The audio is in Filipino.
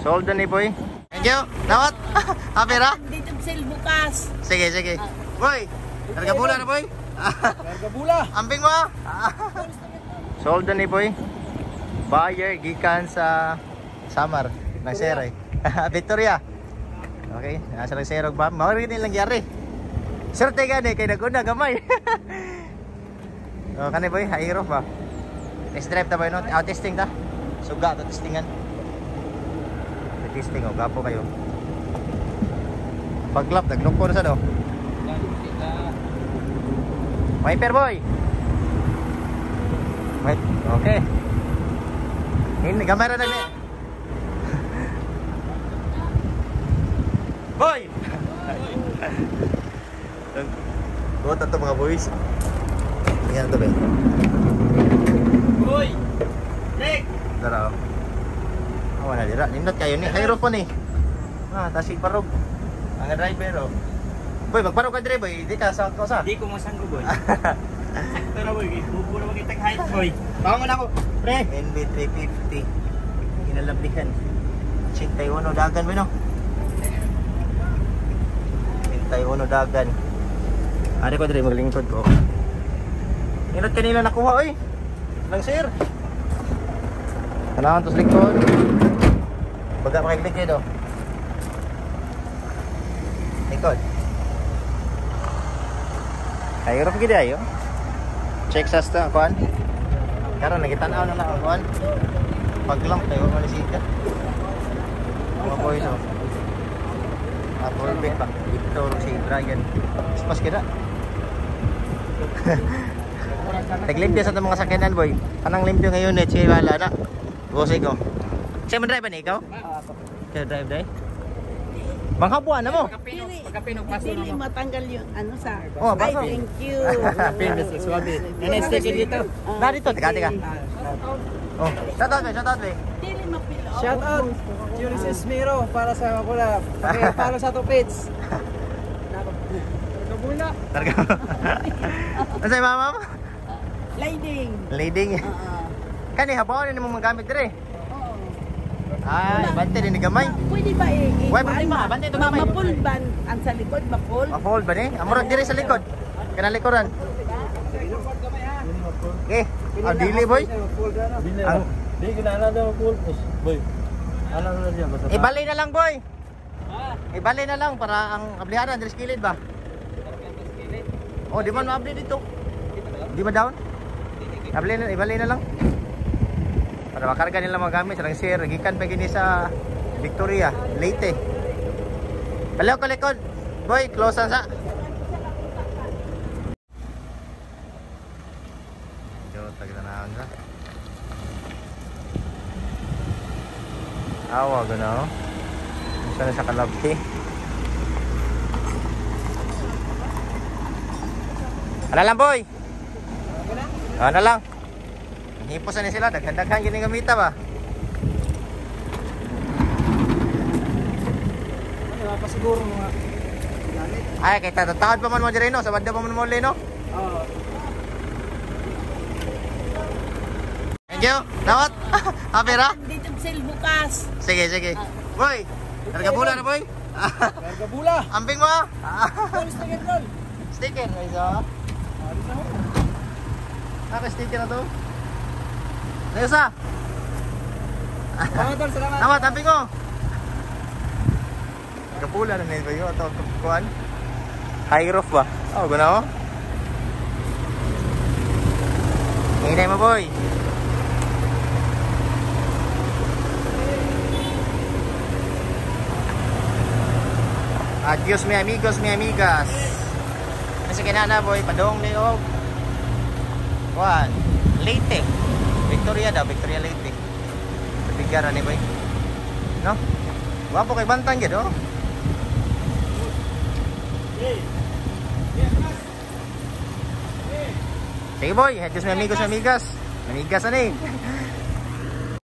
Sold na ni boy. Thank you. Dapat. Apira? Dito sale bukas. Sige, sige. Boy, karga pula na boy. Karga bula. Ambing mo. Sold na ni boy. Buyer gikan sa Samar ng Seray. Victoria. Okay, nasa lang serog ba? Mawari din lang yari. Sir, teka ni, kay naguna gamay. oh, kani boy, hayro ba? Test drive ta boy, no? Out testing ta. Suga ta testingan. Testing, oh, gapo kayo. Paglap, naglok ko na sa do. Wiper boy. Wait, okay. Ini kamera na ni. Boy. Buhat to mga boys. Yan to ba? Uy! Nick! Dara. Oh, wala dira. Nindot kayo ni. Hayro po ni. Ah, tasig parog. Ang driver oh. Boy, magparog ka dire boy. Di ka sa ko sa. Di ko masanggo boy. Sakto na boy. Bubo na magitag height boy. Bangon ako. Pre! NB 350. Kinalablihan. 81 dagan mo no. 81 dagan. Ari ko dire maglingkod ko. Inot kanila nakuha oy. Lang sir. Kailangan tos lingkod. Baga makiklik oh. Lingkod. Ay, hirap gid ayo. Check sa sta kuan. Karon nagitanaw na na kuan. Paglamp tayo malisika. Mga boys oh. Apple bit pa. Ito si Brian. Spas kita. Naglimpyo sa mga sakyanan boy. Anang limpyo ngayon eh, siya wala na. Bosay ko. Siya man drive ba ni ikaw? Siya drive day? Manghabuan na mo. Na mo. matanggal yung ano sa. Oh, Ay, baso. thank you. Pinis, swabe. Nanay sticker dito. Na dito, teka, teka. Oh, shout out, shout out, Dili mapilo. Shout out! Juris Esmero para sa Makula. Pakipalo sa to page. Kabula. Targa. Ano sa'yo, mama? Lighting. Leading. Oo. Kani, habaw na mong magamit dire. Oo. Ay, bante din ni gamay. Pwede ba eh? Why, pwede ba? Bante ito ma- gamay. Mapul ba ang sa likod? Mapul? Ma-fold ba ni? Amurag dire sa likod. Kana likuran. Okay. Ah, dili boy. Ang Di ginana daw pool boy. Ano na diyan basta. ibali na lang boy. Ibali na lang para ang ablihanan dire sa kilid ba? Oh, di man ma-update dito. Di ba down? Ibali na, ibali na lang. Para makarga nila mga gamit lang share gikan pa gini sa Victoria, Leyte. Balaw ko likod. Boy, close sa. Yo, tagtanahan ka. Awa, gano. Isa na sa kalabti. Ano lang, boy? Ano lang? Hipos na sila, daghan-daghan yun yung gamita ba? Ano pa siguro mga Ay, kay tatatawad pa man mo diri no, sa banda pa man mo uli no. Oh, Thank you. Dawat. Apira? Dito sale bukas. Sige, sige. Boy, karga pula na boy. karga bula. Ambing mo. ah. Polis na ganun. Sticker na isa. Naka sticker na to. Na isa. Salamat, salamat. Tama, tabi ko. Kapula na nito yun. Ito, kuhan. High roof ba? Oh, guna mo. Hinay mo, boy. Adios, mi amigos, mi amigas. Kasi kinana, boy. Padong ni Og. Kuhan. Leyte. Victoria daw, Victoria Leyte. Bigyan ni boy. No? Wapo kay bantang oh. Sige boy, head mi amigos mi amigas. Amigas ani.